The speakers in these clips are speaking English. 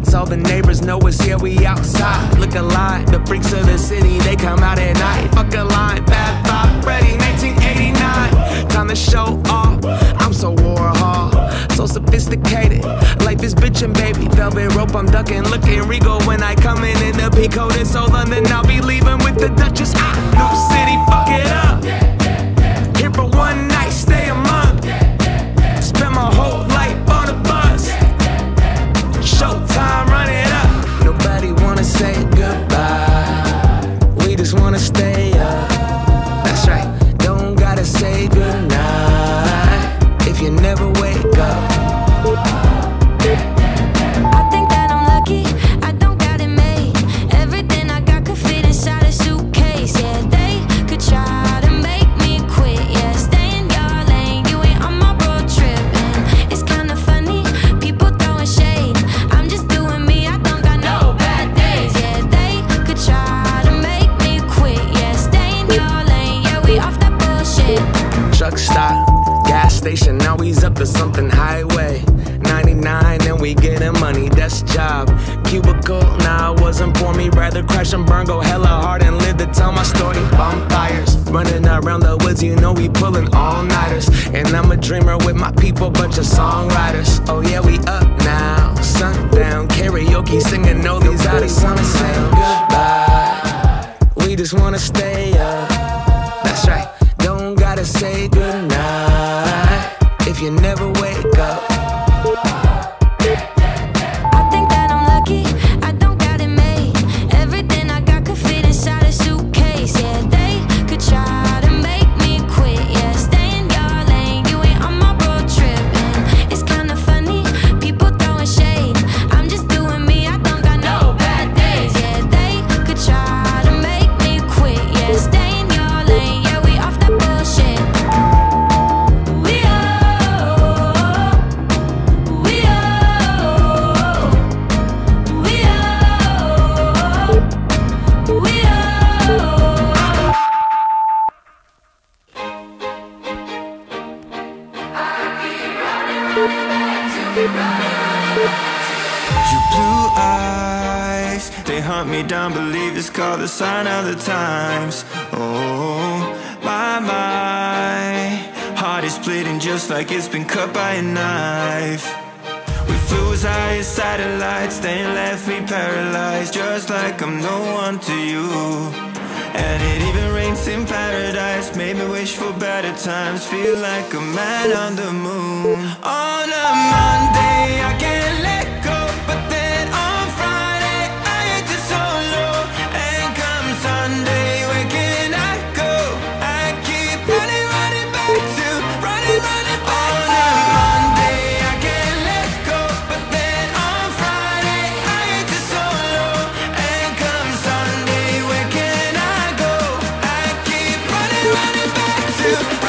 the neighbors know it's here, we outside. Look alive, the freaks of the city, they come out at night. Fuck a line, bad vibe, ready, 1989. Time to show off. I'm so Warhol, so sophisticated. Life is bitchin', baby. Velvet rope, I'm ducking, looking regal when I come in in the peacoat in so London. I'll be leavin' with the Duchess. Ah, new city, fuck it up. Here for one Cubicle, nah, it wasn't for me. Rather crash and burn, go hella hard and live to tell my story. Bonfires, running around the woods, you know we pulling all nighters. And I'm a dreamer with my people, bunch of songwriters. Oh yeah, we up now. Sundown, karaoke, singing all these out of say goodbye. We just wanna stay up. Down, believe it's called the sign of the times. Oh, my, my, heart is bleeding just like it's been cut by a knife. We flew as high as satellites, then left me paralyzed, just like I'm no one to you. And it even rains in paradise, made me wish for better times, feel like a man on the moon. On a Monday, I can't back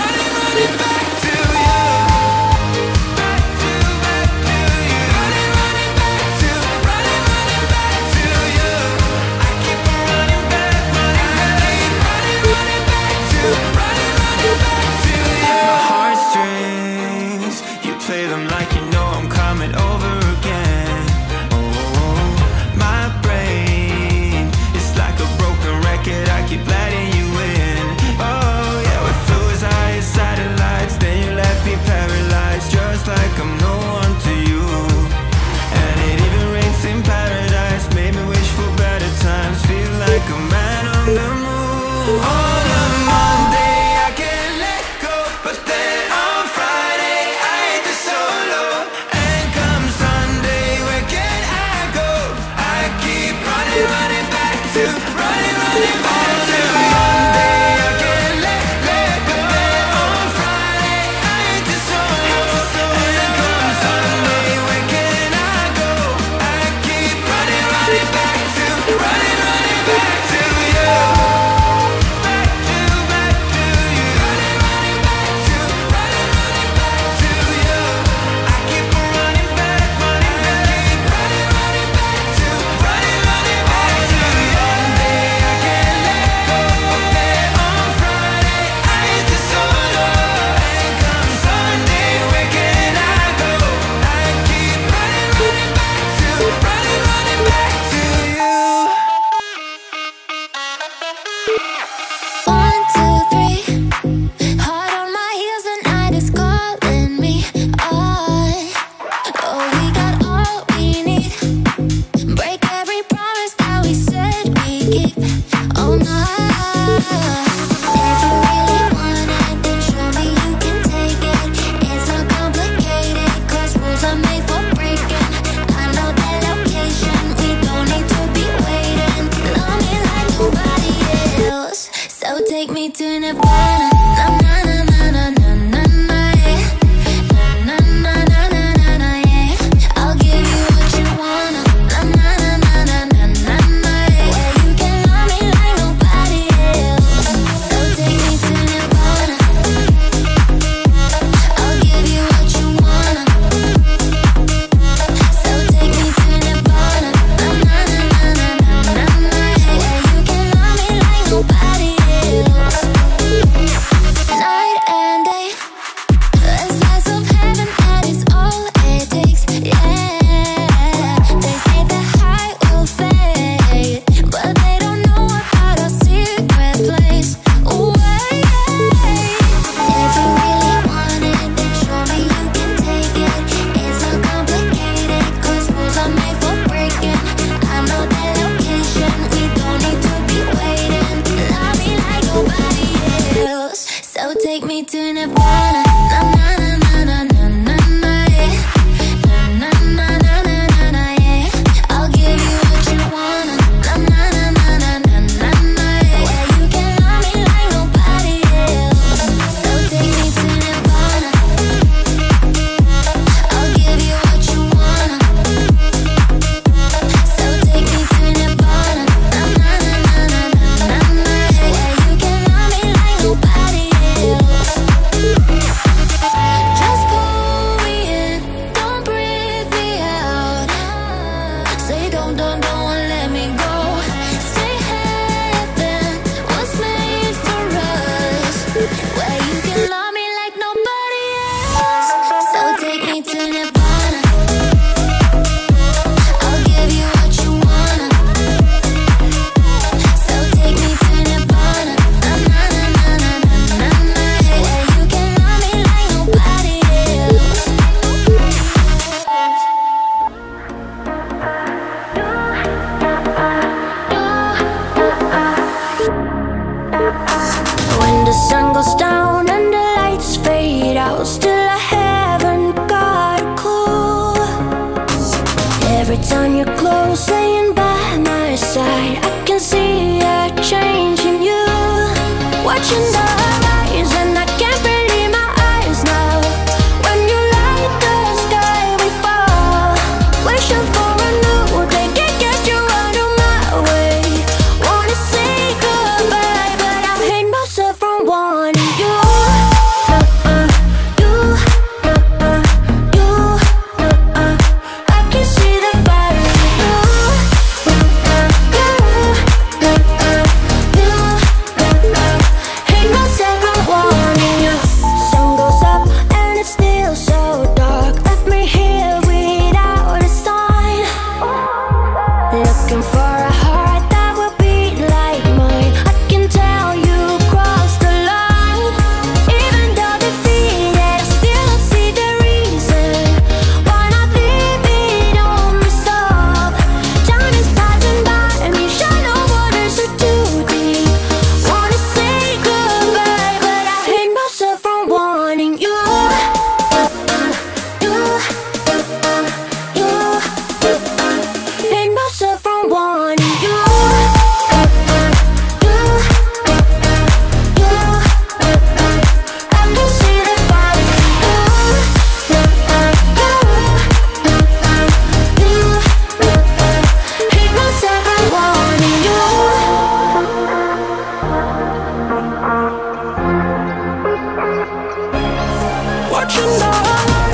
still I haven't got a clue. Every time you're close, laying by my side I can see a change in you. Watching the watching now